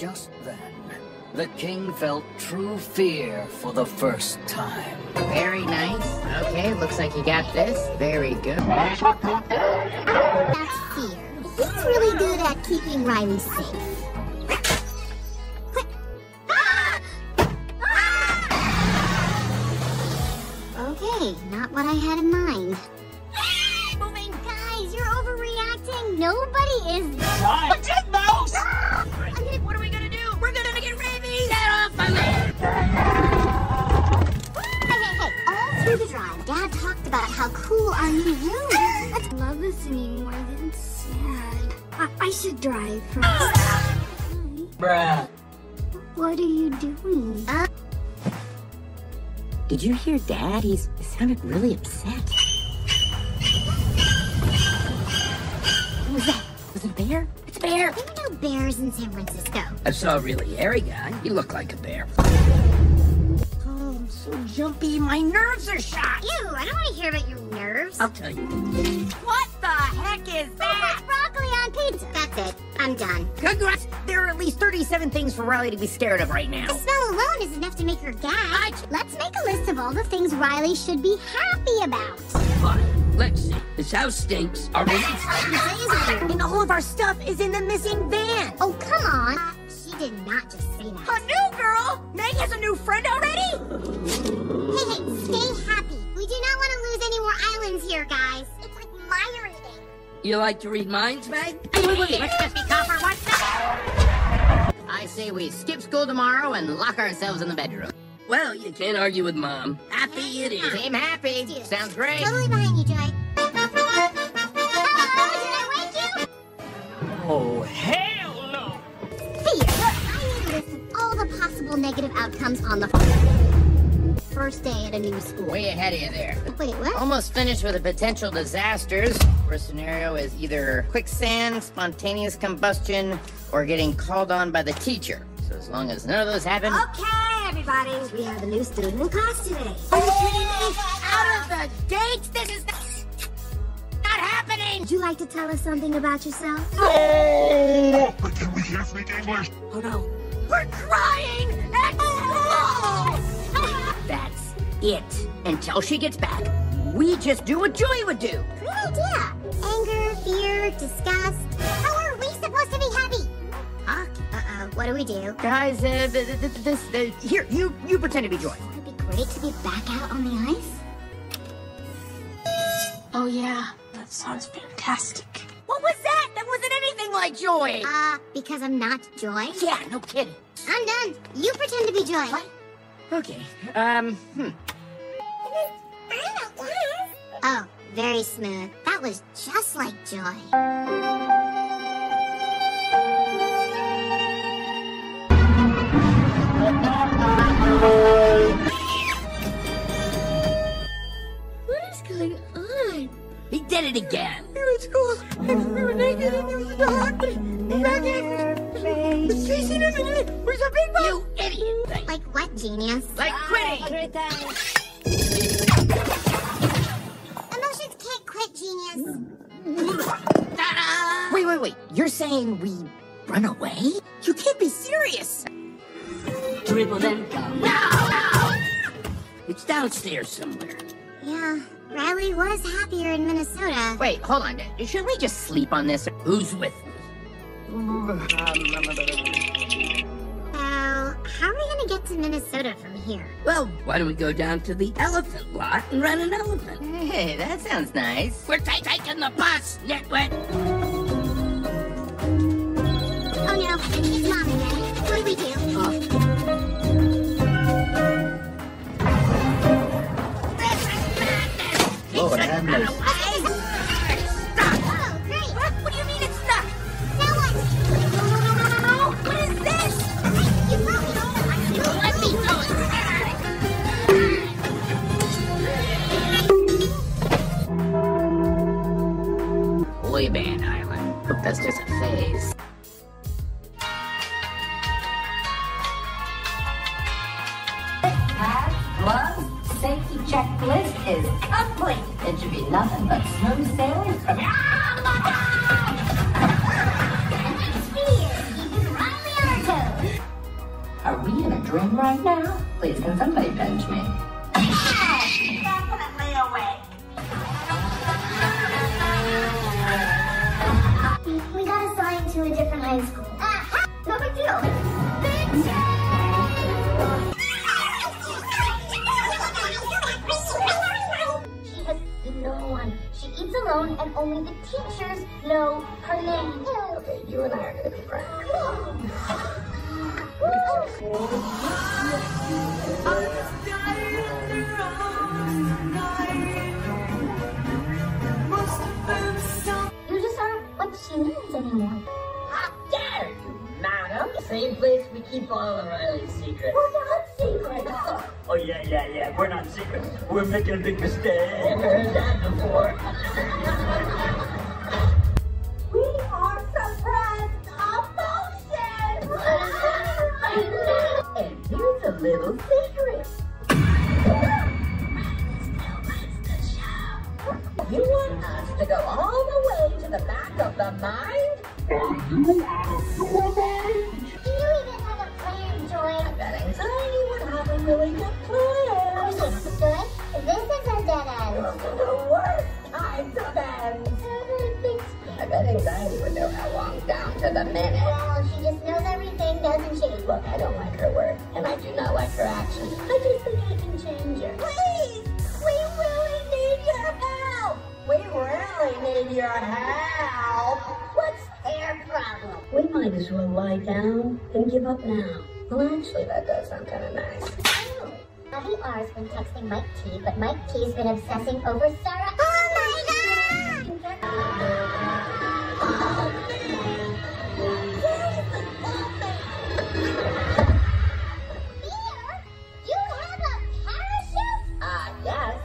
Just then, the king felt true fear for the first time. Very nice. Okay, looks like you got this. Very good. That's fear. He's really good at keeping Riley safe. Okay, not what I had in mind. Moving guys, you're overreacting. Nobody is. Cool our new room is. Love this anymore than sad. I, I should drive first. Bruh. what are you doing? Uh, Did you hear Dad? He's he sounded really upset. What was that? Was it a bear? It's a bear! there are no bears in San Francisco. I saw a really hairy guy. He looked like a bear. So jumpy. My nerves are shot. Ew, I don't want to hear about your nerves. I'll tell you. What the heck is that? Broccoli on pizza. That's it. I'm done. Congrats! There are at least 37 things for Riley to be scared of right now. The smell alone is enough to make her gag. Let's make a list of all the things Riley should be happy about. Fine. Let's see. This house stinks. Our room And all of our stuff is in the missing van. Oh, come on. You like to read minds, Meg? Wait, wait, wait. Let's just be copper. What's that? I say we skip school tomorrow and lock ourselves in the bedroom. Well, you can't argue with Mom. Happy it is. Seem happy. Sounds great. Totally behind you, Joy. Hello, did I wake you? Oh, hell no! Fear. I need a list all the possible negative outcomes on the first day at a new school. Way ahead of you there. Wait, what? Almost finished with the potential disasters. First scenario is either quicksand, spontaneous combustion, or getting called on by the teacher. So as long as none of those happen. Okay, everybody, we have a new student in class today. Are you kidding me? Out of the gates? This is not, not happening! Would you like to tell us something about yourself? Oh, but can we can't speak English. Oh no. We're crying at school! That's it. Until she gets back, we just do what Joey would do. Great idea. Anger, fear, disgust. How are we supposed to be happy? Huh? Uh-oh, what do we do? Guys, uh, th- th- th- this, uh, here, you, you pretend to be Joy. It'd be great to be back out on the ice? Oh, yeah. That sounds fantastic. What was that? That wasn't anything like Joy. Uh, because I'm not Joy? yeah, no kidding. I'm done. You pretend to be Joy. Okay, um, hmm. Oh, very smooth. That was just like Joy. What is going on? He did it again. We were at school, and we were naked, and there was a dog. Maggie, chasing us, and there's a big You idiot. Like what, genius? Like quitting. Emotions can't quit, genius. Wait, wait, wait. You're saying we run away? You can't be serious. Dribble then come. No! It's downstairs somewhere. Yeah, Riley was happier in Minnesota. Wait, hold on. Should we just sleep on this? Who's with me? how are we gonna get to Minnesota from here? Well, why don't we go down to the elephant lot and rent an elephant? Hey, that sounds nice. We're ta- taking the bus, nitwit. Oh no, it's mom and daddy. What do we do? Oh, because there's a phase. Safety checklist is complete. It should be nothing but smooth sailing from here. Are we in a dream right now? Please, can somebody bend me? Definitely awake. High school. Uh, no big deal. She has no one. She eats alone, and only the teachers know her name. Okay, you and I are gonna be friends. Place we keep all of Riley's secrets. We're not secret. Oh, yeah, yeah, yeah. We're not secret. We're making a big mistake. Never heard that before. We are suppressed emotions. And here's a little secret. You want us to go all the way to the back of the mind? Are you out of your I bet anxiety would know how long down to the minute. Well, she just knows everything, doesn't she? Look, I don't like her words, and I do not like her actions. I just think I can change her. Please, we really need your help. We really need your help. What's their problem? We might as well lie down and give up now. Well, actually, that does sound kind of nice. Abby R's been texting Mike T, but Mike T's been obsessing over Sarah. Oh my god! Peter, you have a parachute? Uh, yes.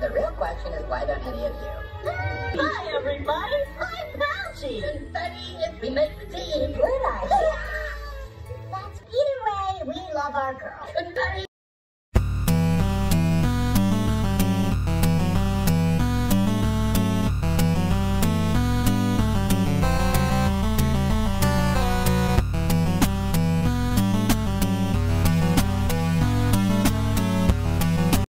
The real question is why don't any of you? Everybody. If we make the team, would I? That's either way, we love our girl.